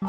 you